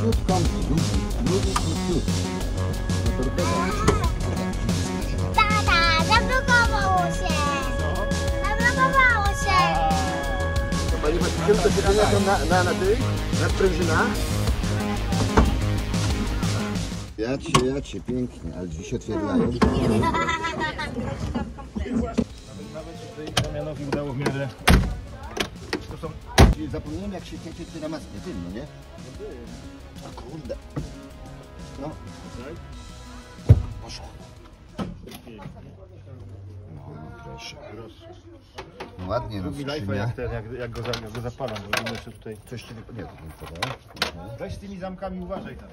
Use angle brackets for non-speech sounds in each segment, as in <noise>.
krótką, długi, długi, krótki. No to chyba. Tata, zablokowało się! Zablokowało się! To pani właścicielu to siedzenia na, na, na tych, na. Ja cię, ja cię, pięknie, ale drzwi się otwierają. Nawet tutaj Damianowi udało w miarę. To są Zapomniałem jak się ciecie ty na maskę, ty, no nie? O kurde. No, poszło. No, proszę. No, ładnie, no Robi live'a skrzynia. jak, ten, jak, jak, go, za- jak go zapalam, bo wiemy jeszcze tutaj. Coś ci nie... Nie, to nie. Mhm. Weź z tymi zamkami uważaj tam.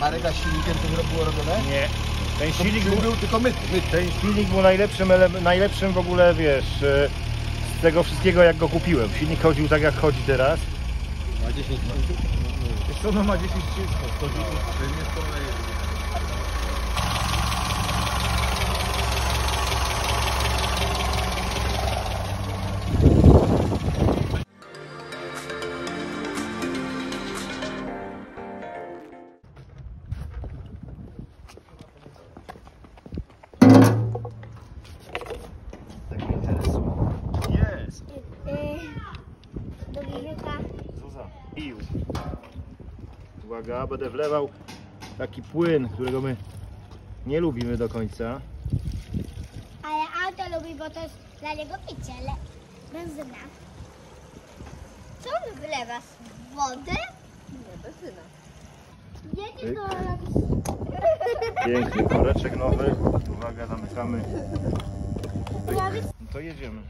Marek, silnikiem to było robione? Nie. Ten silnik był, był tylko myty, myty. ten silnik był najlepszym, najlepszym w ogóle, wiesz, e, z tego wszystkiego jak go kupiłem. Silnik chodził tak jak chodzi teraz. Ma 10 Wiesz co, no ma 10 300, 110, to jest Uwaga, będę wlewał taki płyn, którego my nie lubimy do końca. Ale auto lubi, bo to jest dla niego picie, ale benzyna. Co on wylewa? Wodę? Nie, benzyna. Jedzie to Piękny koreczek nowy. Uwaga, zamykamy. No to jedziemy.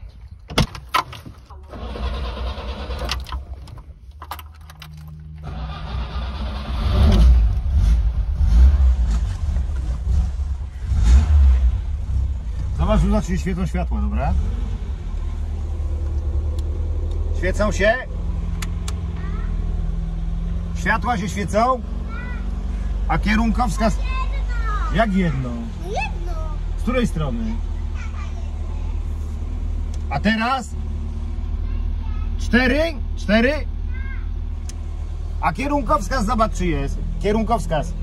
Zobacz, Zuza, czy świecą światła, dobra? Świecą się? Światła się świecą? A kierunkowskaz... Jak jedno? jedno. Z której strony? A teraz? Cztery? Cztery? A kierunkowskaz zobacz czy jest. Kierunkowskaz.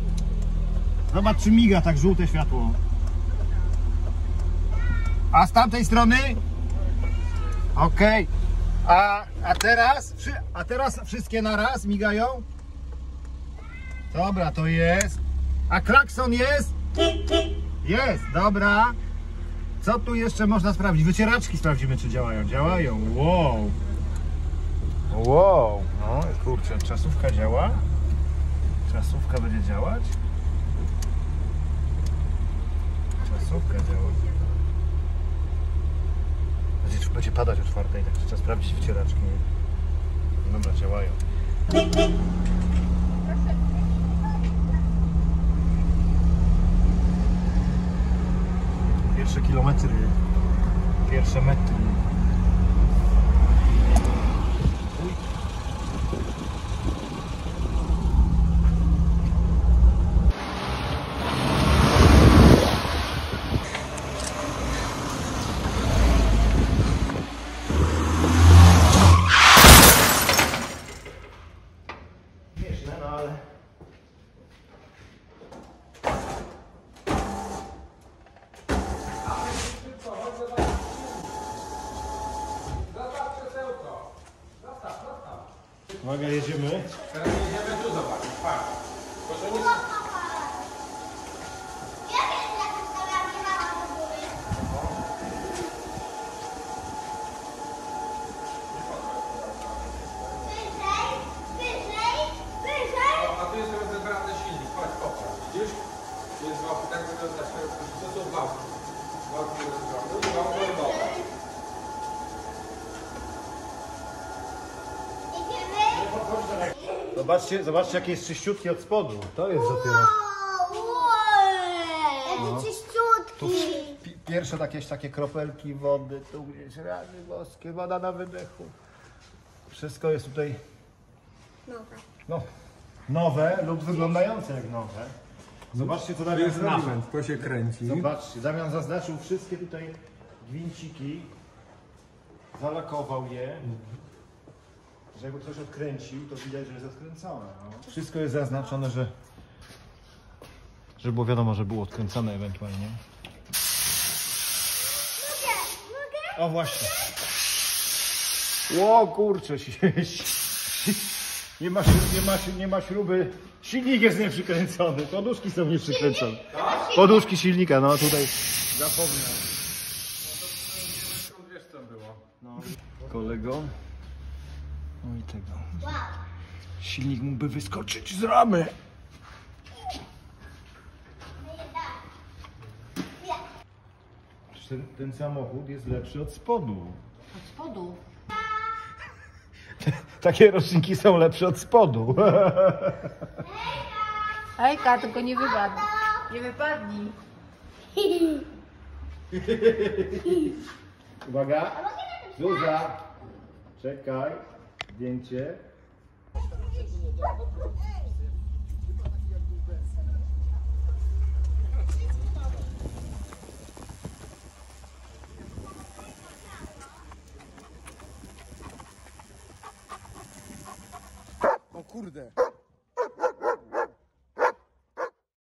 Zobacz czy miga tak żółte światło. A z tamtej strony? Okej. A, a teraz? A teraz wszystkie naraz migają? Dobra, to jest. A klakson jest? Jest, dobra. Co tu jeszcze można sprawdzić? Wycieraczki sprawdzimy, czy działają. Działają. Wow. Wow. No, kurczę, czasówka działa. Czasówka będzie działać. Czasówka działa. Będzie, czy będzie padać o czwartej, tak trzeba sprawdzić wycieraczki. Dobra, działają. Pierwsze kilometry, pierwsze metry. Śmieszne, no ale... Uwaga, jedziemy. Ja Zobaczcie, zobaczcie jakie jest czyściutkie od spodu. To jest dopiero. Jaki Tu czyściutki. pi- pierwsze jakieś takie kropelki wody, tu gdzieś rany boskie, woda na wydechu. Wszystko jest tutaj Nowe. no, nowe lub wyglądające jak nowe. Zobaczcie co To Damian jest zrobił. napęd, to się kręci. Zobaczcie, Damian zaznaczył wszystkie tutaj gwinciki, zalakował je, że jakby ktoś odkręcił, to widać, że jest odkręcone. No. Wszystko jest zaznaczone, że żeby było wiadomo, że było odkręcone ewentualnie. O właśnie. O kurczę, <laughs> nie ma, nie, ma, nie ma śruby, silnik jest nieprzykręcony, poduszki są nieprzykręcone. Poduszki silnika, no tutaj zapomniał. Skąd wiesz co było? No. Kolego. No i tego. Silnik mógłby wyskoczyć z ramy. Ten, ten samochód jest lepszy od spodu. Od spodu. Takie roczniki są lepsze od spodu. Hejka, tylko nie wypadnij. Nie wypadnij. Uwaga. Zuza. Czekaj. Zdjęcie. Kurde.